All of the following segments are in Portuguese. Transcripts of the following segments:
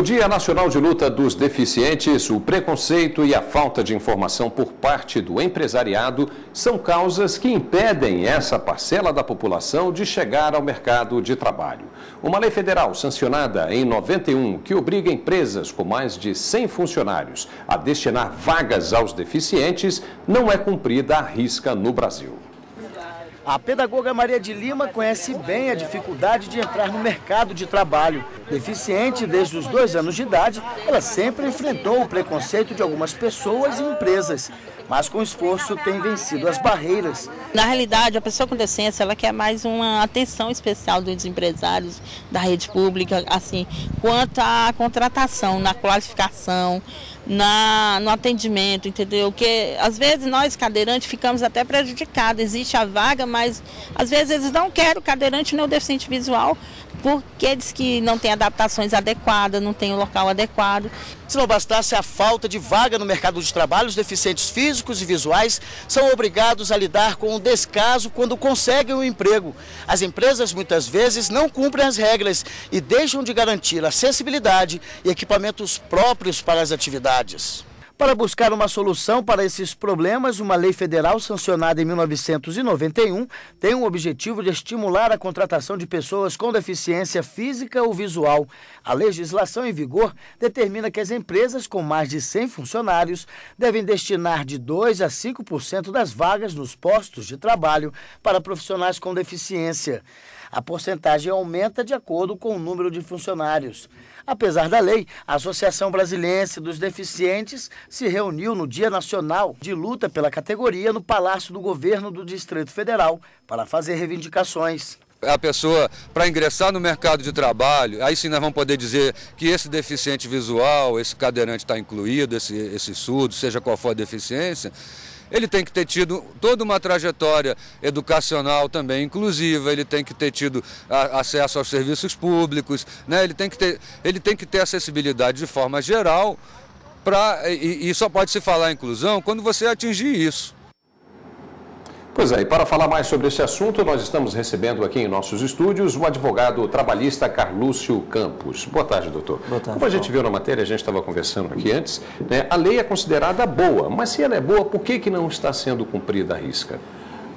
No Dia Nacional de Luta dos Deficientes, o preconceito e a falta de informação por parte do empresariado são causas que impedem essa parcela da população de chegar ao mercado de trabalho. Uma lei federal sancionada em 91 que obriga empresas com mais de 100 funcionários a destinar vagas aos deficientes não é cumprida à risca no Brasil. A pedagoga Maria de Lima conhece bem a dificuldade de entrar no mercado de trabalho. Deficiente desde os dois anos de idade, ela sempre enfrentou o preconceito de algumas pessoas e empresas, mas com esforço tem vencido as barreiras. Na realidade, a pessoa com deficiência ela quer mais uma atenção especial dos empresários da rede pública, assim, quanto à contratação, na qualificação, na, no atendimento, entendeu? Que às vezes nós cadeirantes ficamos até prejudicados. Existe a vaga, mas às vezes eles não querem o cadeirante nem o deficiente visual, porque diz que não tem adaptações adequadas, não tem o um local adequado. Se não bastasse a falta de vaga no mercado de trabalho, os deficientes físicos e visuais são obrigados a lidar com o descaso quando conseguem um emprego. As empresas muitas vezes não cumprem as regras e deixam de garantir acessibilidade e equipamentos próprios para as atividades. Para buscar uma solução para esses problemas, uma lei federal sancionada em 1991 tem o objetivo de estimular a contratação de pessoas com deficiência física ou visual. A legislação em vigor determina que as empresas com mais de 100 funcionários devem destinar de 2 a 5% das vagas nos postos de trabalho para profissionais com deficiência. A porcentagem aumenta de acordo com o número de funcionários. Apesar da lei, a Associação Brasiliense dos Deficientes se reuniu no Dia Nacional de Luta pela categoria no Palácio do Governo do Distrito Federal para fazer reivindicações a pessoa para ingressar no mercado de trabalho, aí sim nós vamos poder dizer que esse deficiente visual, esse cadeirante está incluído, esse, esse surdo, seja qual for a deficiência, ele tem que ter tido toda uma trajetória educacional também inclusiva, ele tem que ter tido a, acesso aos serviços públicos, né? ele, tem que ter, ele tem que ter acessibilidade de forma geral, pra, e, e só pode se falar inclusão quando você atingir isso. Pois é, e para falar mais sobre esse assunto, nós estamos recebendo aqui em nossos estúdios o advogado trabalhista Carlúcio Campos. Boa tarde, doutor. Boa tarde. Como a gente viu na matéria, a gente estava conversando aqui antes, né, a lei é considerada boa, mas se ela é boa, por que, que não está sendo cumprida a risca?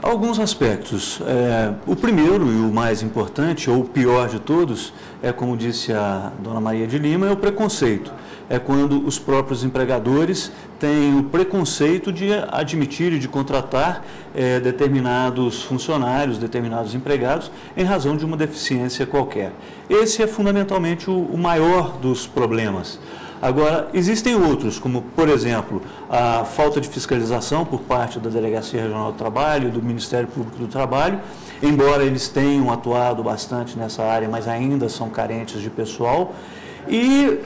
Alguns aspectos. É, o primeiro e o mais importante, ou o pior de todos, é, como disse a dona Maria de Lima, é o preconceito é quando os próprios empregadores têm o preconceito de admitir e de contratar é, determinados funcionários, determinados empregados, em razão de uma deficiência qualquer. Esse é fundamentalmente o, o maior dos problemas. Agora, existem outros, como, por exemplo, a falta de fiscalização por parte da Delegacia Regional do Trabalho, do Ministério Público do Trabalho, embora eles tenham atuado bastante nessa área, mas ainda são carentes de pessoal. E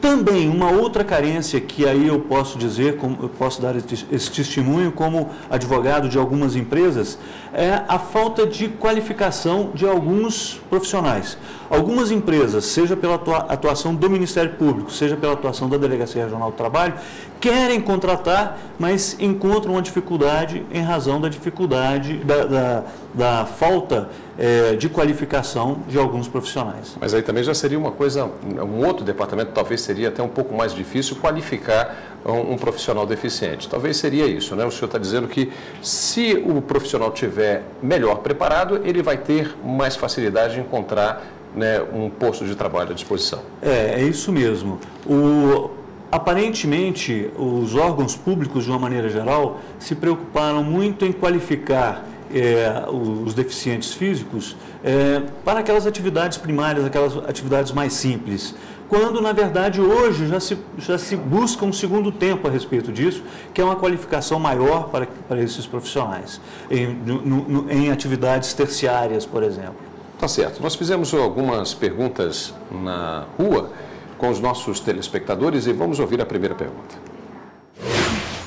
também, uma outra carência que aí eu posso dizer, como, eu posso dar esse testemunho como advogado de algumas empresas, é a falta de qualificação de alguns profissionais. Algumas empresas, seja pela atuação do Ministério Público, seja pela atuação da Delegacia Regional do Trabalho, querem contratar, mas encontram uma dificuldade em razão da dificuldade, da, da, da falta é, de qualificação de alguns profissionais. Mas aí também já seria uma coisa, um outro departamento talvez seria até um pouco mais difícil qualificar um, um profissional deficiente. Talvez seria isso, né? O senhor está dizendo que se o profissional tiver melhor preparado, ele vai ter mais facilidade de encontrar né, um posto de trabalho à disposição. É, é isso mesmo. O, Aparentemente, os órgãos públicos, de uma maneira geral, se preocuparam muito em qualificar é, os deficientes físicos é, para aquelas atividades primárias, aquelas atividades mais simples. Quando, na verdade, hoje já se, já se busca um segundo tempo a respeito disso, que é uma qualificação maior para, para esses profissionais, em, no, no, em atividades terciárias, por exemplo. Tá certo. Nós fizemos algumas perguntas na rua com os nossos telespectadores e vamos ouvir a primeira pergunta.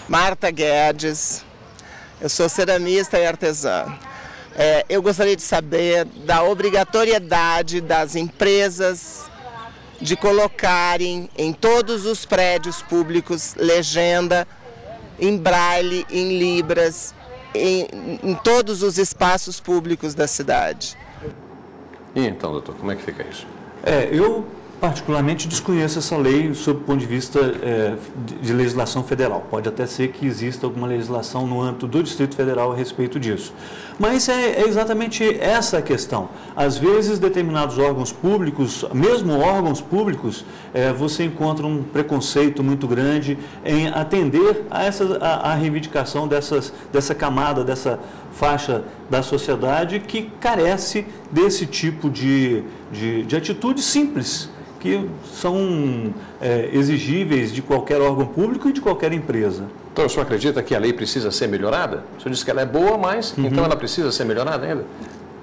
Marta Guedes, eu sou ceramista e artesã. É, eu gostaria de saber da obrigatoriedade das empresas de colocarem em todos os prédios públicos legenda em braille, em libras, em, em todos os espaços públicos da cidade. E então, doutor, como é que fica isso? É, eu Particularmente desconheço essa lei sob o ponto de vista é, de, legislação federal. Pode até ser que exista alguma legislação no âmbito do Distrito Federal a respeito disso. Mas é, é exatamente essa a questão. Às vezes, determinados órgãos públicos, mesmo órgãos públicos, é, você encontra um preconceito muito grande em atender a, essa, a, a reivindicação dessas, dessa camada, dessa faixa da sociedade que carece desse tipo de, de, de atitude simples que são é, exigíveis de qualquer órgão público e de qualquer empresa. Então, o senhor acredita que a lei precisa ser melhorada? O senhor disse que ela é boa, mas uhum. então ela precisa ser melhorada ainda?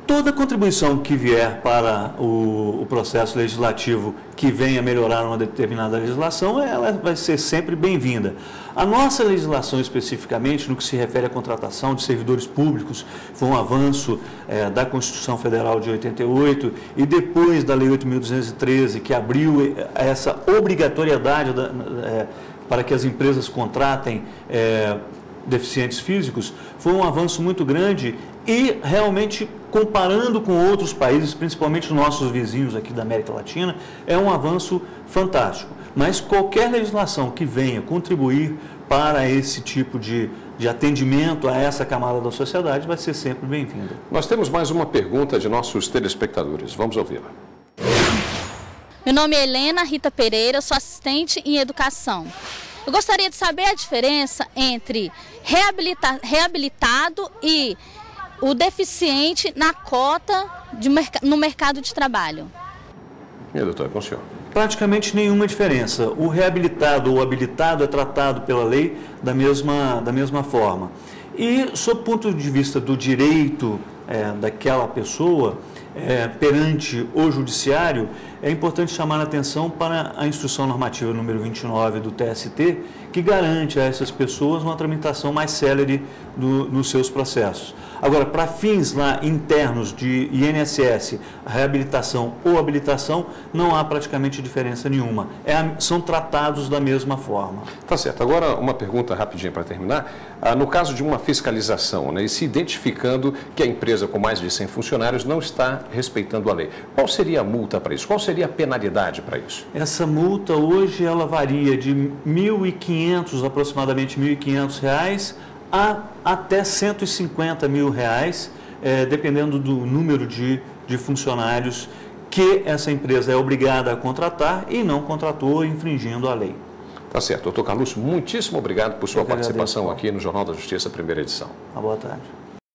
Toda contribuição que vier para o, o, processo legislativo que venha melhorar uma determinada legislação, ela vai ser sempre bem-vinda. A nossa legislação, especificamente, no que se refere à contratação de servidores públicos, foi um avanço é, da Constituição Federal de 88 e depois da Lei 8.213, que abriu eh, essa obrigatoriedade da, é, para que as empresas contratem. É, deficientes físicos, foi um avanço muito grande e realmente comparando com outros países, principalmente nossos vizinhos aqui da América Latina, é um avanço fantástico. Mas qualquer legislação que venha contribuir para esse tipo de, de atendimento a essa camada da sociedade vai ser sempre bem-vinda. Nós temos mais uma pergunta de nossos telespectadores. Vamos ouvi-la. Meu nome é Helena Rita Pereira, sou assistente em educação. Eu gostaria de saber a diferença entre reabilita reabilitado e o deficiente na cota de, no mercado de trabalho. E doutor, é com o senhor. Praticamente nenhuma diferença. O reabilitado ou habilitado é tratado pela lei da mesma, da mesma forma. E, sob o ponto de vista do direito é, daquela pessoa, é, perante o judiciário, é importante chamar a atenção para a instrução normativa número 29 do TST, que garante a essas pessoas uma tramitação mais célere do, nos seus processos. Agora, para fins lá internos de INSS, reabilitação ou habilitação, não há praticamente diferença nenhuma. É, são tratados da mesma forma. Tá certo. Agora, uma pergunta rapidinha para terminar. Ah, no caso de uma fiscalização, né, e se identificando que a empresa com mais de 100 funcionários não está respeitando a lei, qual seria a multa para isso? Qual seria a penalidade para isso? Essa multa hoje ela varia de 1.500, aproximadamente R$ 1.500, a até 150 mil reais, é, dependendo do número de, de funcionários que essa empresa é obrigada a contratar e não contratou infringindo a lei. Tá certo. Doutor Carlos, muitíssimo obrigado por sua participação aqui no Jornal da Justiça, primeira edição. Uma boa tarde.